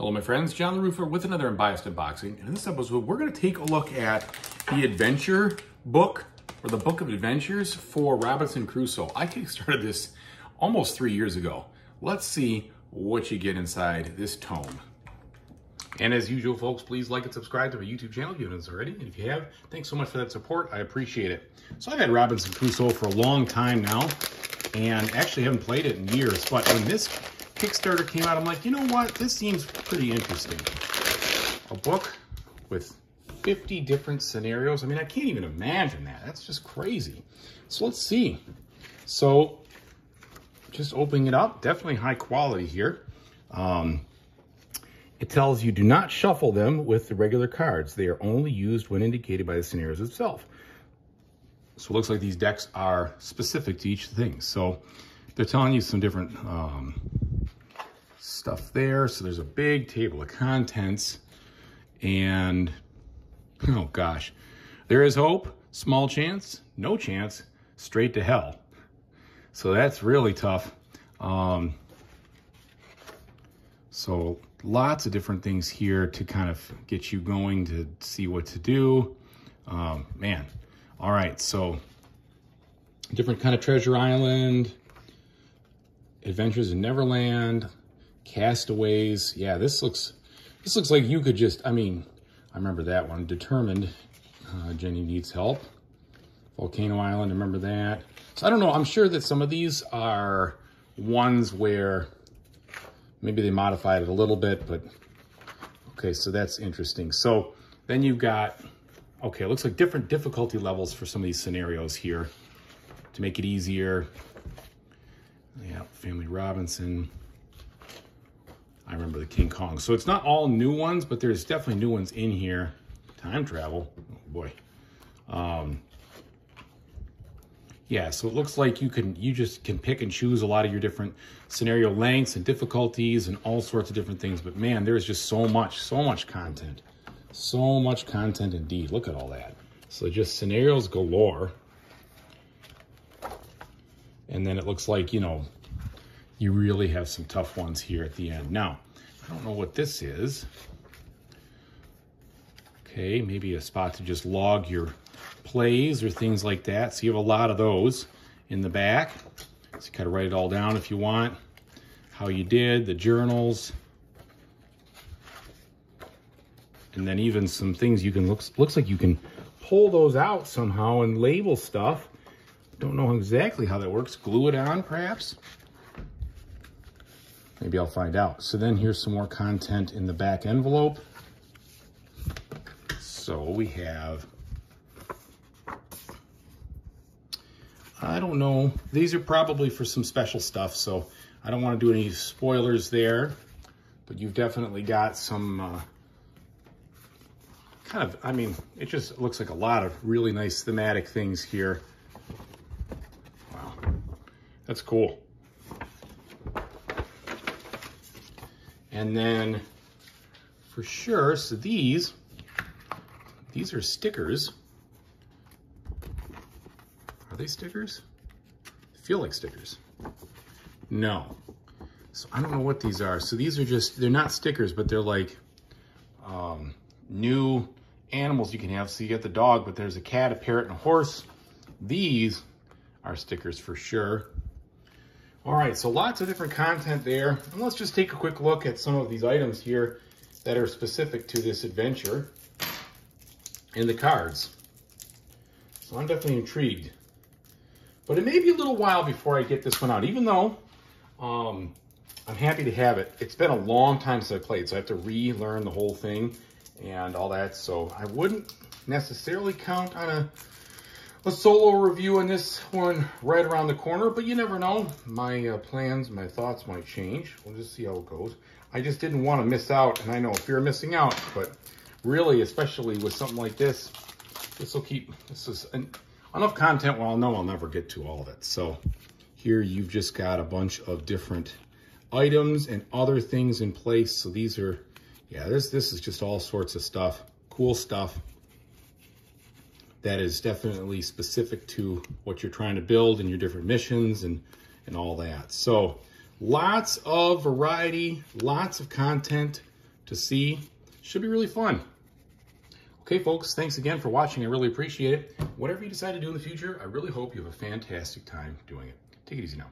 Hello, my friends. John LaRuffa with another Unbiased Unboxing. And in this episode, we're going to take a look at the adventure book or the book of adventures for Robinson Crusoe. I kickstarted this almost three years ago. Let's see what you get inside this tome. And as usual, folks, please like and subscribe to my YouTube channel if you haven't already. And if you have, thanks so much for that support. I appreciate it. So I've had Robinson Crusoe for a long time now and actually haven't played it in years. But when this Kickstarter came out, I'm like, you know what? This seems pretty interesting. A book with 50 different scenarios. I mean, I can't even imagine that. That's just crazy. So let's see. So just opening it up, definitely high quality here. Um, it tells you do not shuffle them with the regular cards. They are only used when indicated by the scenarios itself. So it looks like these decks are specific to each thing. So they're telling you some different um, stuff there. So there's a big table of contents and oh gosh, there is hope, small chance, no chance, straight to hell. So that's really tough. Um, so lots of different things here to kind of get you going to see what to do. Um, man, all right, so different kind of treasure island, adventures in Neverland, Castaways. Yeah, this looks this looks like you could just, I mean, I remember that one. Determined, uh, Jenny needs help. Volcano Island, remember that. So I don't know, I'm sure that some of these are ones where maybe they modified it a little bit, but okay, so that's interesting. So then you've got, okay, it looks like different difficulty levels for some of these scenarios here to make it easier. Yeah, Family Robinson. I remember the King Kong. So it's not all new ones, but there's definitely new ones in here. Time travel, oh boy. Um, yeah, so it looks like you can you just can pick and choose a lot of your different scenario lengths and difficulties and all sorts of different things. But man, there is just so much, so much content. So much content indeed. Look at all that. So just scenarios galore. And then it looks like, you know, you really have some tough ones here at the end. Now, I don't know what this is. Okay, maybe a spot to just log your plays or things like that. So you have a lot of those in the back. So you kind of write it all down if you want. How you did, the journals. And then even some things you can, looks, looks like you can pull those out somehow and label stuff. Don't know exactly how that works. Glue it on, perhaps? Maybe I'll find out. So then here's some more content in the back envelope. So we have, I don't know, these are probably for some special stuff, so I don't want to do any spoilers there, but you've definitely got some uh, kind of, I mean, it just looks like a lot of really nice thematic things here. Wow, that's cool. And then for sure, so these, these are stickers. Are they stickers? feel like stickers. No. So I don't know what these are. So these are just, they're not stickers, but they're like um, new animals you can have. So you get the dog, but there's a cat, a parrot, and a horse. These are stickers for sure. All right, so lots of different content there. And let's just take a quick look at some of these items here that are specific to this adventure and the cards. So I'm definitely intrigued. But it may be a little while before I get this one out, even though um, I'm happy to have it. It's been a long time since I played, so I have to relearn the whole thing and all that. So I wouldn't necessarily count on a a solo review on this one right around the corner, but you never know. My uh, plans, my thoughts might change. We'll just see how it goes. I just didn't want to miss out, and I know if you're missing out, but really, especially with something like this, this will keep, this is an, enough content Well, I'll know I'll never get to all of it. So here you've just got a bunch of different items and other things in place. So these are, yeah, this, this is just all sorts of stuff, cool stuff that is definitely specific to what you're trying to build and your different missions and, and all that. So lots of variety, lots of content, to see. Should be really fun. Okay, folks, thanks again for watching. I really appreciate it. Whatever you decide to do in the future, I really hope you have a fantastic time doing it. Take it easy now.